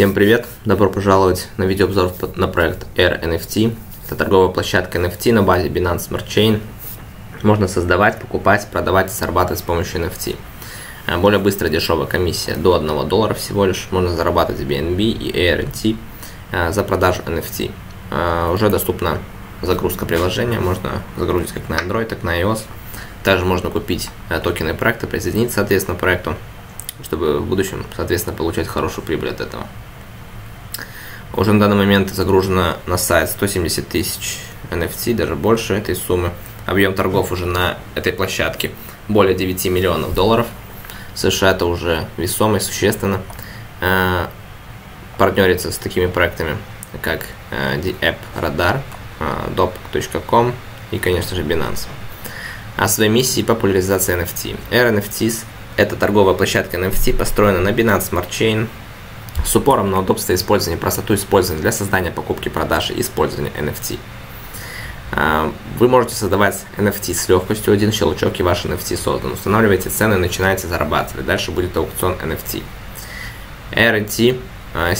Всем привет! Добро пожаловать на видеообзор на проект Air NFT. Это торговая площадка NFT на базе Binance Smart Chain. Можно создавать, покупать, продавать и зарабатывать с помощью NFT. А, более быстрая дешевая комиссия до 1 доллара всего лишь. Можно зарабатывать BNB и ARNT а, за продажу NFT. А, уже доступна загрузка приложения. Можно загрузить как на Android, так и на iOS. Также можно купить токены проекта, присоединиться, соответственно, проекту чтобы в будущем, соответственно, получать хорошую прибыль от этого. Уже на данный момент загружено на сайт 170 тысяч NFT, даже больше этой суммы. Объем торгов уже на этой площадке более 9 миллионов долларов. США это уже весомо и существенно. Э, партнерится с такими проектами, как э, The App Radar, э, Dop.com и, конечно же, Binance. О своей миссии популяризации NFT. Air NFTs это торговая площадка NFT, построена на Binance Smart Chain, с упором на удобство использования, простоту использования для создания, покупки, продажи использования NFT. А, вы можете создавать NFT с легкостью, один щелчок и ваш NFT создан. Устанавливаете цены и начинаете зарабатывать. Дальше будет аукцион NFT. RT а,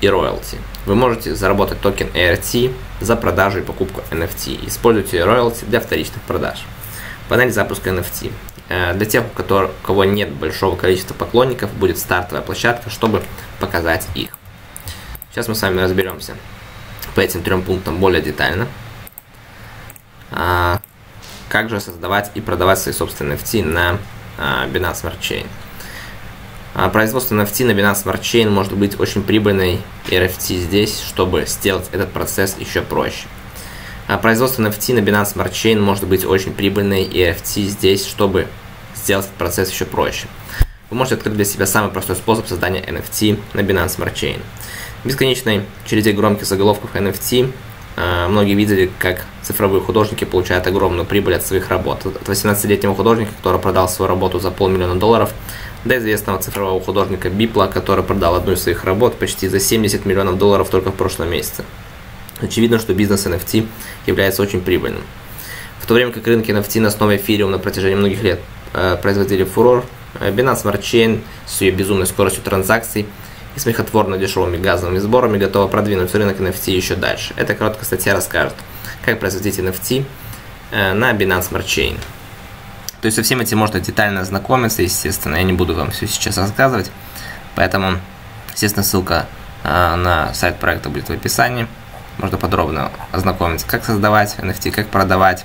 и royalty. Вы можете заработать токен ART за продажу и покупку NFT. Используйте royalty для вторичных продаж. Панель запуска NFT. Э, для тех, у, которых, у кого нет большого количества поклонников, будет стартовая площадка, чтобы показать их. Сейчас мы с вами разберемся по этим трем пунктам более детально. А, как же создавать и продавать свои собственные NFT на а, Binance Smart Chain. А, производство NFT на Binance Smart Chain может быть очень прибыльной, и NFT здесь, чтобы сделать этот процесс еще проще. А производство NFT на Binance Smart Chain может быть очень прибыльной, и NFT здесь, чтобы сделать этот процесс еще проще. Вы можете открыть для себя самый простой способ создания NFT на Binance Smart Chain. В бесконечной череде громких заголовков NFT э, многие видели, как цифровые художники получают огромную прибыль от своих работ. От 18-летнего художника, который продал свою работу за полмиллиона долларов, до известного цифрового художника Бипла, который продал одну из своих работ почти за 70 миллионов долларов только в прошлом месяце. Очевидно, что бизнес NFT является очень прибыльным. В то время как рынки NFT на основе эфириум на протяжении многих лет Э, производили фурор. Э, Binance Smart Chain с ее безумной скоростью транзакций и смехотворно дешевыми газовыми сборами готова продвинуть рынок NFT еще дальше. Эта короткая статья расскажет, как производить NFT э, на Binance Smart Chain. То есть со всем этим можно детально ознакомиться, естественно, я не буду вам все сейчас рассказывать, поэтому, естественно, ссылка на сайт проекта будет в описании, можно подробно ознакомиться, как создавать NFT, как продавать,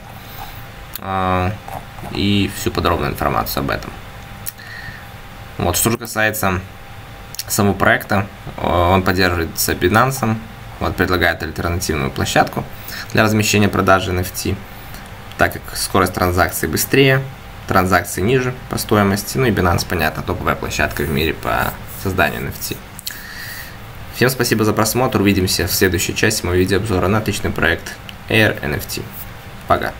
и всю подробную информацию об этом. Вот, что же касается самого проекта, он поддерживается Binance, вот, предлагает альтернативную площадку для размещения продажи NFT, так как скорость транзакций быстрее, транзакции ниже по стоимости, ну и Binance, понятно, топовая площадка в мире по созданию NFT. Всем спасибо за просмотр, увидимся в следующей части моего видеообзора на отличный проект Air NFT. Пока.